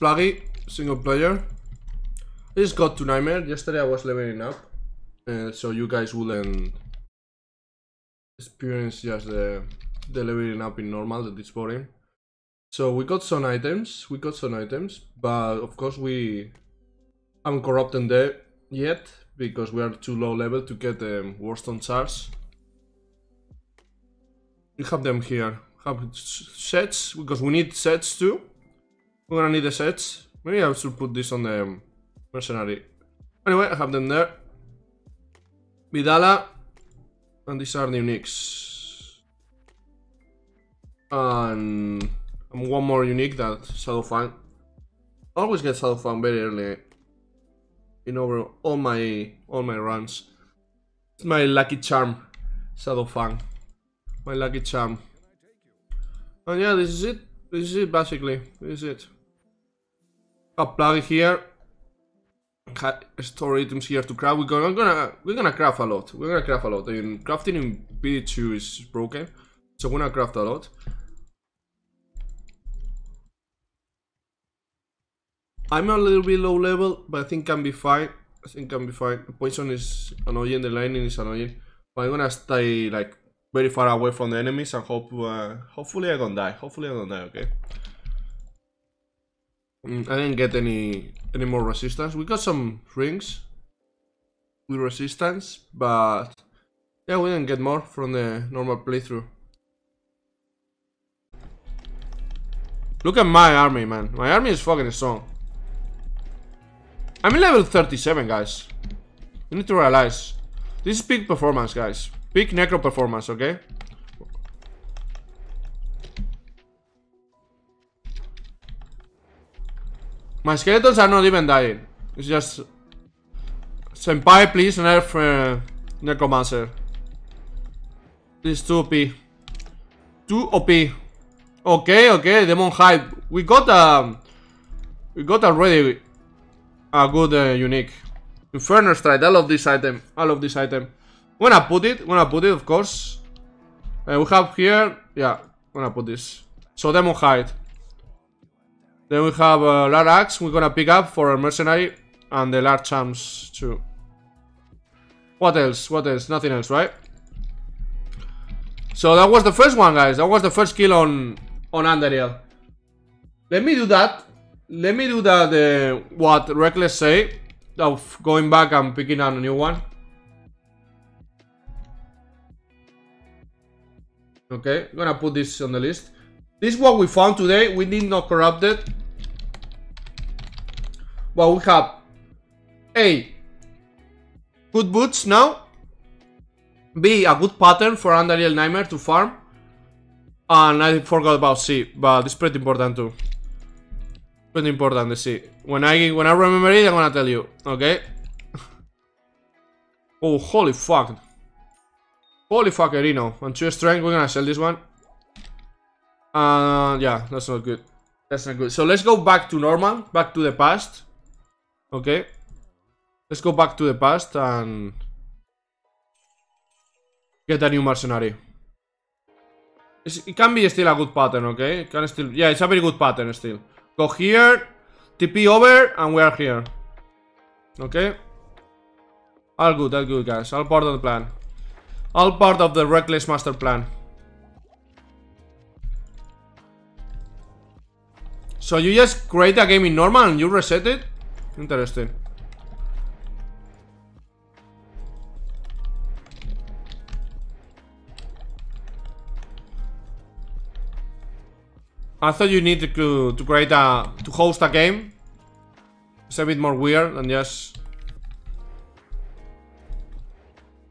So, Plugy, single player. I just got to Nightmare. Yesterday I was leveling up. Uh, so you guys wouldn't experience just the, the leveling up in normal, that is boring. So we got some items, we got some items, but of course we haven't corrupted them yet because we are too low level to get the um, Worldstone shards. We have them here. Have sets because we need sets too. We're gonna need the sets. Maybe I should put this on the mercenary. Anyway, I have them there. Vidala, and these are the uniques. And, and one more unique that Shadowfang. Always get Shadowfang very early in over all my all my runs. It's my lucky charm, Shadowfang. My lucky charm. And yeah, this is it. This is it basically. This is it. Plug here. Store items here to craft. We're gonna, gonna we're gonna craft a lot. We're gonna craft a lot. Mean, crafting in PD2 is broken, so we're gonna craft a lot. I'm a little bit low level, but I think can be fine. I think can be fine. The Poison is annoying, the lightning is annoying. But I'm gonna stay like very far away from the enemies and hope uh, hopefully I don't die. Hopefully I don't die, okay? Mm, I didn't get any any more resistance. We got some rings with resistance, but yeah, we didn't get more from the normal playthrough. Look at my army, man. My army is fucking strong. I'm in level 37, guys. You need to realize. This is peak performance, guys. Peak necro performance, okay? My skeletons are not even dying. It's just... Senpai, please nerf uh, Necromancer. This is too OP. Too OP. Okay, okay, Demon Hide. We got um... We got already a good uh, unique. Inferno Stride, I love this item. I love this item. When I'm put it, when I'm put it, of course. Uh, we have here, yeah, when gonna put this. So Demon Hide. Then we have a uh, Larax, we're gonna pick up for a Mercenary. And the Large Charms too. What else? What else? Nothing else, right? So that was the first one, guys. That was the first kill on on Andariel. Let me do that let me do that, uh, what Reckless say, of going back and picking out a new one. Okay, I'm gonna put this on the list. This is what we found today. We did not corrupt it. Well, we have A. Good boots now. B. A good pattern for Andariel Nightmare to farm. And I forgot about C, but it's pretty important too. Pretty important, see. When I when I remember it, I'm gonna tell you. Okay. oh, holy fuck. Holy fuckerino. On two strength, we're gonna sell this one. Uh, yeah, that's not good. That's not good. So let's go back to normal, back to the past. Okay. Let's go back to the past and get a new mercenary. It's, it can be still a good pattern, okay? It can still, yeah, it's a very good pattern still. Go here, TP over, and we are here. Okay? All good, all good, guys. All part of the plan. All part of the reckless master plan. So you just create a game in normal and you reset it? Interesting. I thought you needed to, to create a... to host a game. It's a bit more weird than just...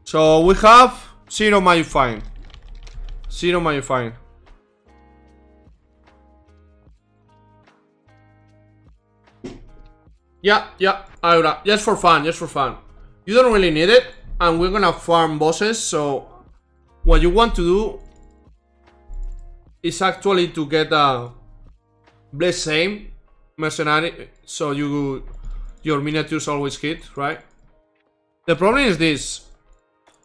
So we have zero Mayu fine. Zero Mayu fine. Yeah, yeah, Aura. Just for fun, just for fun. You don't really need it. And we're gonna farm bosses, so... What you want to do is actually to get a Blessed Aim mercenary so you your miniatures always hit, right? The problem is this.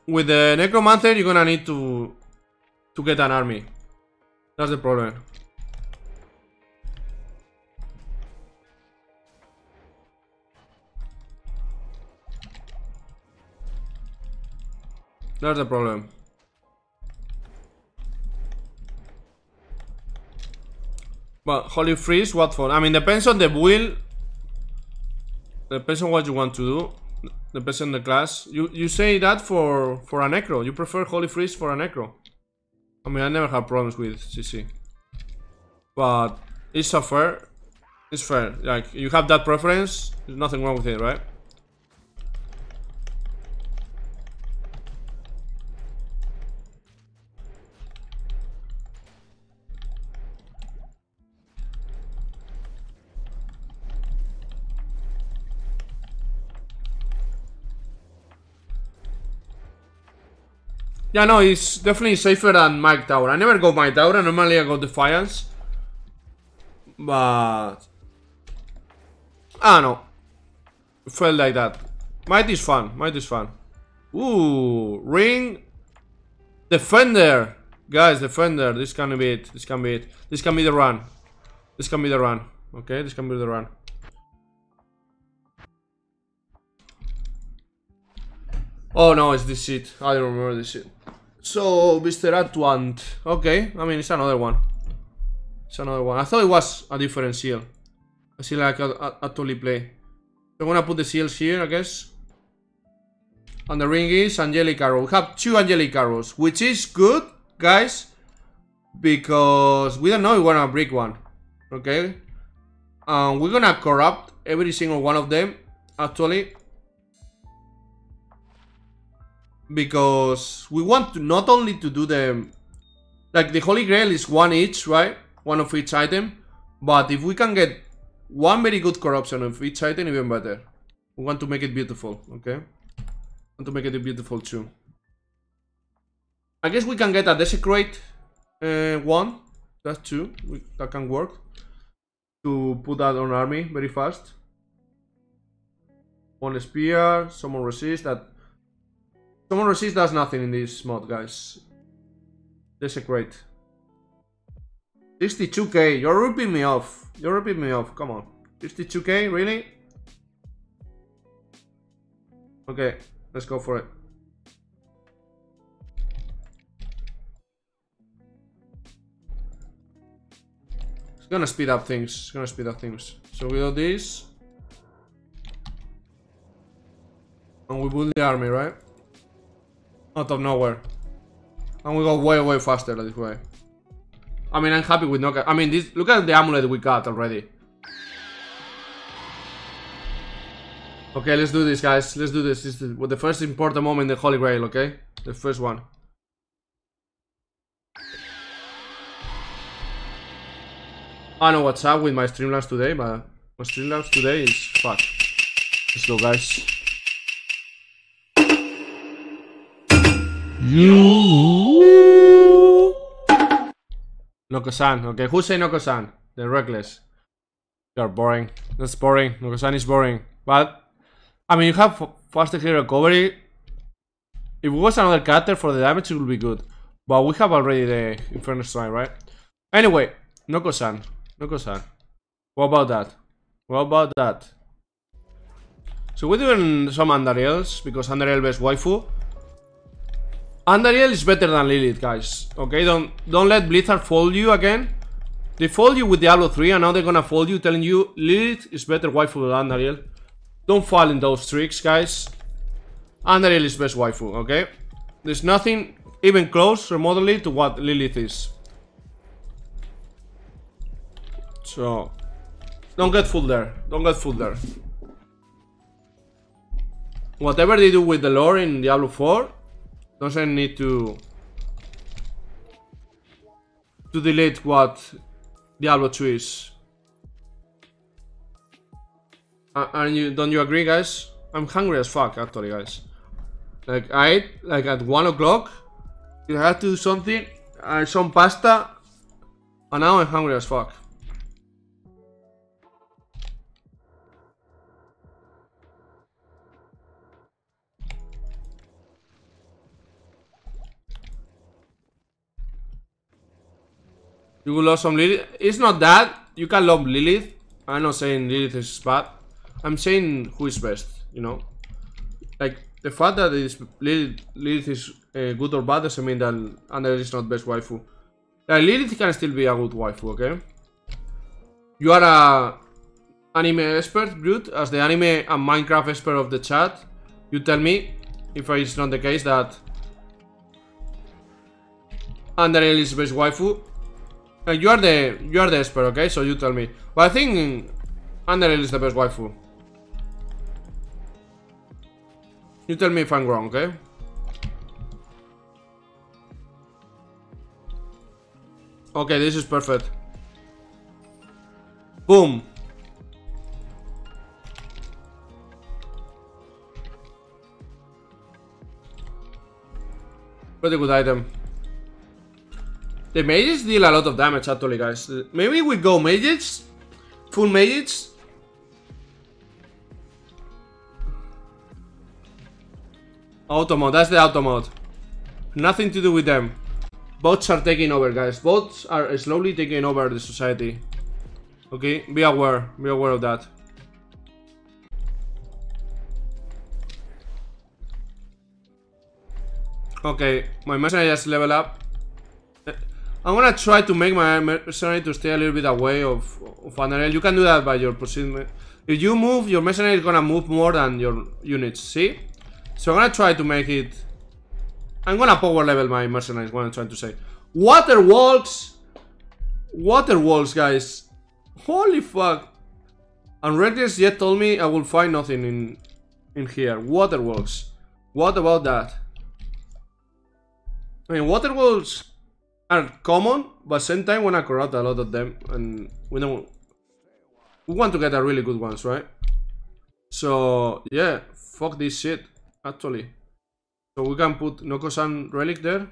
With the necromancer you're gonna need to to get an army. That's the problem. That's the problem. Well, Holy Freeze, what for? I mean, depends on the build. Depends on what you want to do. Depends on the class. You you say that for for a Necro. You prefer Holy Freeze for a Necro. I mean, I never have problems with CC. But it's so fair. It's fair. Like, you have that preference. There's nothing wrong with it, right? Yeah, no, it's definitely safer than Might aura. I never go Might aura, normally I go Defiance. But... I don't know. Felt like that. Might is fun, might is fun. Ooh, ring... Defender! Guys, Defender, this can be it, this can be it. This can be the run. This can be the run. Okay, this can be the run. Oh no, it's this shit. I don't remember this shit. So, Mr. Atwant. Okay, I mean, it's another one. It's another one. I thought it was a different seal. A seal I could actually play. So I'm gonna put the seals here, I guess. And the ring is Angelic Halo. We have two Angelic Halos, which is good, guys. Because we don't know if we're gonna break one. Okay? Um, we're gonna corrupt every single one of them, actually because we want to not only to do the like the holy grail is one each right? One of each item. But if we can get one very good corruption of each item even better. We want to make it beautiful okay? Want to make it beautiful too. I guess we can get a desecrate uh, one. That's two. We, that can work. To put that on army very fast. One spear someone resist that Someone resist does nothing in this mod, guys. This is great. 62k, you're ripping me off. You're ripping me off, come on. 62k, really? Okay, let's go for it. It's gonna speed up things. It's gonna speed up things. So we do this. And we build the army, right? Out of nowhere. And we go way, way faster this way. I mean, I'm happy with no... I mean, this. look at the amulet we got already. Okay, let's do this, guys. Let's do this. This is the, the first important moment in the Holy Grail, okay? The first one. I know what's up with my Streamlabs today, but my Streamlabs today is fuck. Let's go, guys. You. Noko-san. Okay, who say Noko-san? The reckless. You're boring. That's boring. Noko-san is boring. But, I mean, you have faster hero recovery. If it was another cutter for the damage, it would be good. But we have already the Inferno Stride, right? Anyway, Noko-san. Noko-san. What about that? What about that? So we're doing some Andariels, because Andariel is waifu. Andariel is better than Lilith, guys. Okay, don't don't let Blizzard fool you again. They fooled you with Diablo 3 and now they're gonna fool you telling you Lilith is better waifu than Andariel. Don't fall in those tricks, guys. Andariel is best waifu, okay? There's nothing even close remotely to what Lilith is. So, don't get fooled there. Don't get fooled there. Whatever they do with the lore in Diablo 4 doesn't need to to delete what Diablo 2 is. Uh, are you don't you agree guys? I'm hungry as fuck actually guys. Like I like at one o'clock you had to do something I uh, some pasta and now I'm hungry as fuck. You will love some Lilith. It's not that. You can love Lilith. I'm not saying Lilith is bad. I'm saying who is best, you know? Like, the fact that is Lilith, Lilith is uh, good or bad doesn't mean that Andariel is not best waifu. Like, Lilith can still be a good waifu, okay? You are a anime expert, Brute, as the anime and Minecraft expert of the chat. You tell me if it's not the case that Andariel is best waifu. Uh, you are the you are the expert, okay? So you tell me. But I think Andariel is the best waifu. You tell me if I'm wrong, okay? Okay, this is perfect. Boom. Pretty good item. The mages deal a lot of damage actually, guys. Maybe we go mages? Full mages? Auto mode, that's the auto mode. Nothing to do with them. Bots are taking over, guys. Bots are slowly taking over the society. Okay, be aware. Be aware of that. Okay, my mercenary just level up. I'm gonna try to make my mercenary to stay a little bit away of, of. You can do that by your position. If you move, your mercenary is gonna move more than your units, see? So I'm gonna try to make it... I'm gonna power level my mercenaries, what I'm trying to say. Waterwalks! Water walls, guys. Holy fuck. And Reckless yet told me I will find nothing in in here. Waterwalks. What about that? I mean, Waterwalks are common, but same time wanna corrupt a lot of them, and we don't. We want to get a really good ones, right? So yeah, fuck this shit actually. So we can put Noko-san relic there.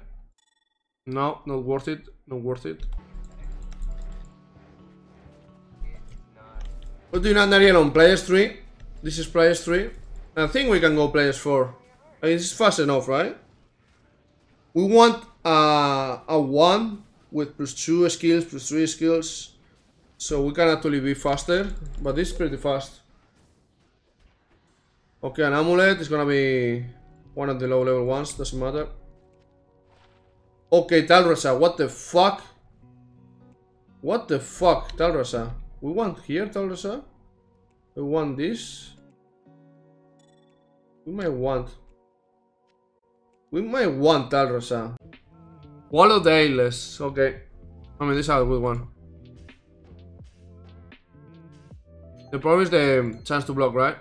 No, not worth it. Not worth it. What do you not Nariel on players 3? This is players 3. I think we can go players 4. I mean, it's fast enough, right? We want uh, a 1 with plus 2 skills, plus 3 skills. So we can actually be faster, but this is pretty fast. Okay, an amulet is gonna be one of the low level ones, doesn't matter. Okay, Tal Rasha, what the fuck? What the fuck, Tal Rasha? We want here, Tal Rasha? We want this? We might want... We might want Tal Rasha. Wall of the Eyeless, okay. I mean, this is a good one. The problem is the chance to block, right?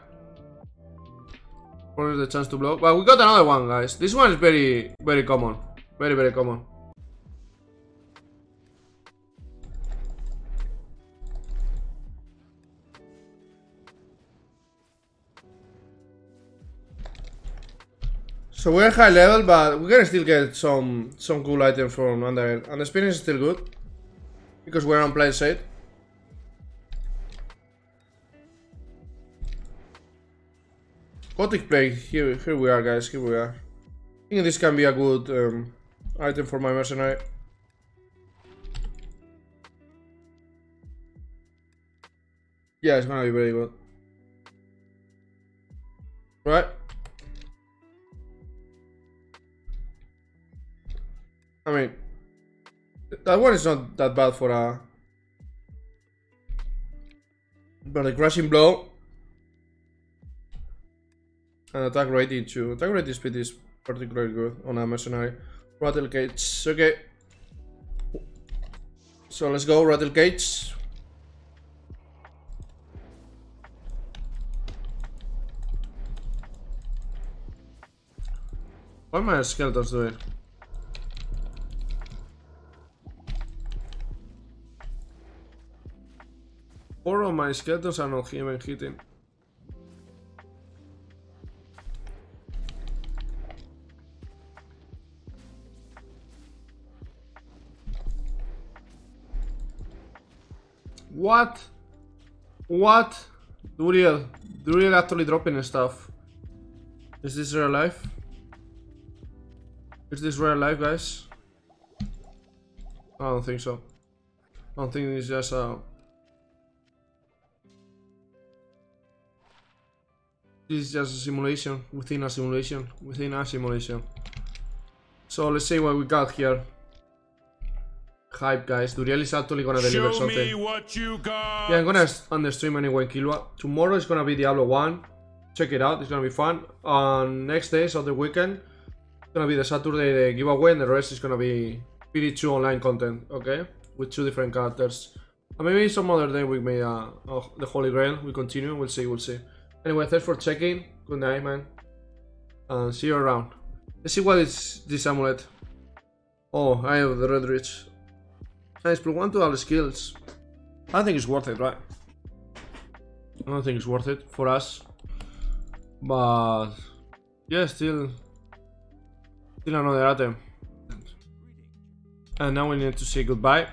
What is the chance to block? But we got another one, guys. This one is very, very common. Very, very common. So we're high level, but we're gonna still get some some cool items from under And the experience is still good. Because we're on play side. Gothic Plate, here, here we are guys, here we are. I think this can be a good um, item for my mercenary. Yeah, it's gonna be very good. Right? I mean, that one is not that bad for a... But a crushing blow and attack rating too. Attack rating speed is particularly good on a mercenary. Rattle cage. Okay. So let's go rattle cage. What are my skeletons doing? Four of my skeletons are not even hitting. What? What? Duriel. Duriel actually dropping stuff. Is this real life? Is this real life, guys? I don't think so. I don't think it's just a... This is just a simulation within a simulation within a simulation. So let's see what we got here. Hype, guys. Duriel is actually gonna deliver Show something. me what you got. Yeah, I'm gonna on the stream anyway, Kilua. Tomorrow is gonna be Diablo 1. Check it out, it's gonna be fun. On next days of the weekend, it's gonna be the Saturday the giveaway, and the rest is gonna be PD2 online content, okay? With two different characters. And maybe some other day we may uh oh, the Holy Grail. We continue, we'll see, we'll see. Anyway, thanks for checking. Good night, man. And see you around. Let's see what is this amulet. Oh, I have the red reach. Nice, plus one to all the skills. I think it's worth it, right? I don't think it's worth it for us. But yeah, still still another item. And now we need to say goodbye.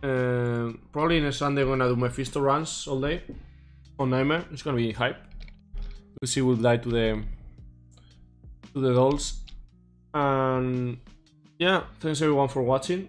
Probably next Sunday I'm gonna do my Mephisto runs all day on Nightmare. It's gonna be hype. See we'll die to the to the dolls. And yeah, thanks everyone for watching.